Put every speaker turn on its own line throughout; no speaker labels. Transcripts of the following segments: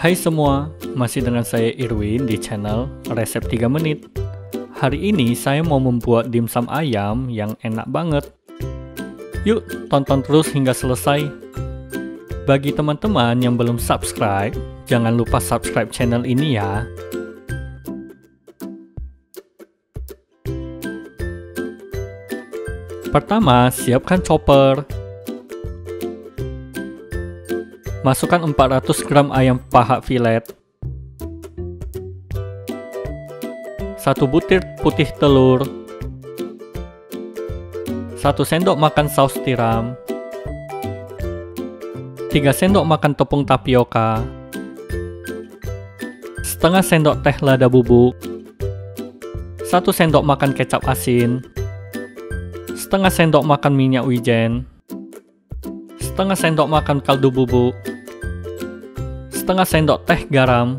Hai semua, masih dengan saya Irwin di channel Resep 3 Menit. Hari ini saya mau membuat dimsum ayam yang enak banget. Yuk, tonton terus hingga selesai. Bagi teman-teman yang belum subscribe, jangan lupa subscribe channel ini ya. Pertama, siapkan chopper. Masukkan 400 gram ayam paha filet. 1 butir putih telur. 1 sendok makan saus tiram. 3 sendok makan tepung tapioka. Setengah sendok teh lada bubuk. 1 sendok makan kecap asin. Setengah sendok makan minyak wijen setengah sendok makan kaldu bubuk, setengah sendok teh garam,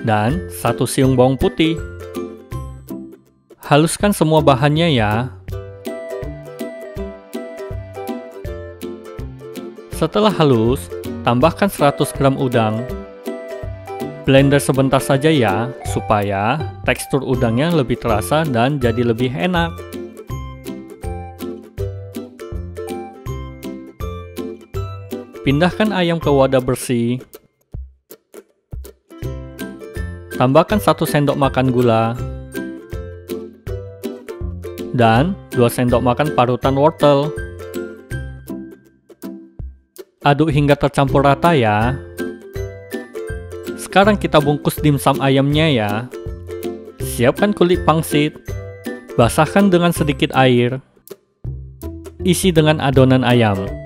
dan satu siung bawang putih. Haluskan semua bahannya ya. Setelah halus, tambahkan 100 gram udang. Blender sebentar saja ya, supaya tekstur udangnya lebih terasa dan jadi lebih enak. Pindahkan ayam ke wadah bersih. Tambahkan 1 sendok makan gula. Dan 2 sendok makan parutan wortel. Aduk hingga tercampur rata ya. Sekarang kita bungkus dimsum ayamnya ya. Siapkan kulit pangsit. Basahkan dengan sedikit air. Isi dengan adonan ayam.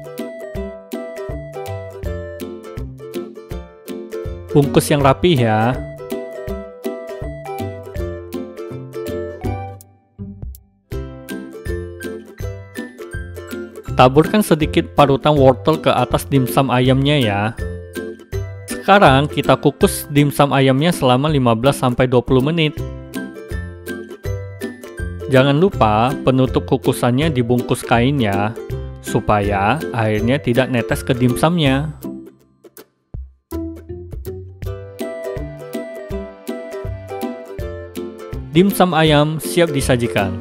Bungkus yang rapi ya. Taburkan sedikit parutan wortel ke atas dimsum ayamnya ya. Sekarang kita kukus dimsum ayamnya selama 15-20 menit. Jangan lupa penutup kukusannya dibungkus kain ya, supaya airnya tidak netes ke dimsumnya. Dimsum ayam siap disajikan.